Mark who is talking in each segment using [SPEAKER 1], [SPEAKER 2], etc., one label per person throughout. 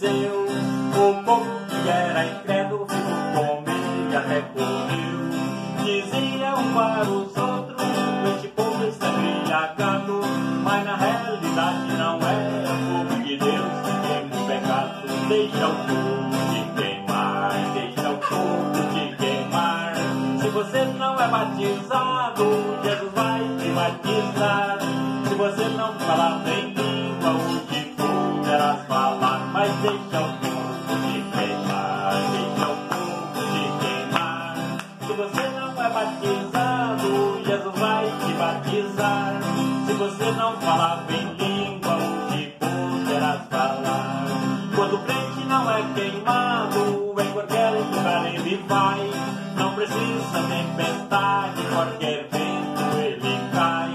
[SPEAKER 1] O povo que era incrédulo ficou com medo e até correu. Para os outros, este povo está embriagado, mas na realidade não é o povo de Deus tem o pecado. Deixa o povo de queimar, deixa o povo de queimar. Se você não é batizado, Jesus vai te batizar. Se você não fala bem Se você não é batizado, Jesus vai te batizar. Se você não fala bem língua, hoje poderás falar. Quando o crente não é queimado, em qualquer lugar ele vai. Não precisa tempestade, qualquer vento ele cai.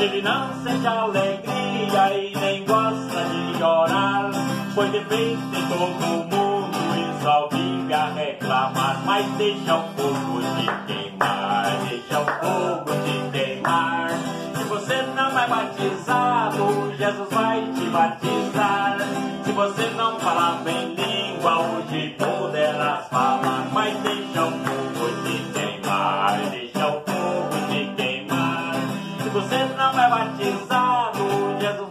[SPEAKER 1] Ele não sente alegria e nem gosta de orar, pois depende de todo mundo e só vive a reclamar. Mas deixa o fogo te queimar, deixa o fogo te queimar. Se você não é batizado, Jesus vai te batizar. Se você não fala bem língua, hoje poderás falar. Mas deixa o fogo te queimar, deixa o fogo te queimar. Se você não é batizado,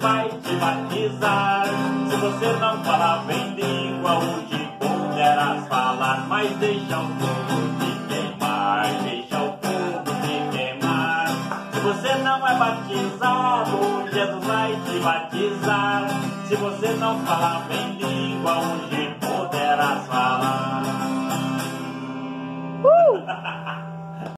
[SPEAKER 1] vai te batizar. Se você não fala bem língua, hoje poderás falar. Mas deixa o fogo te queimar, deixa o fogo te queimar. Se você não é batizado, Jesus vai te batizar. Se você não fala bem língua, poderás falar.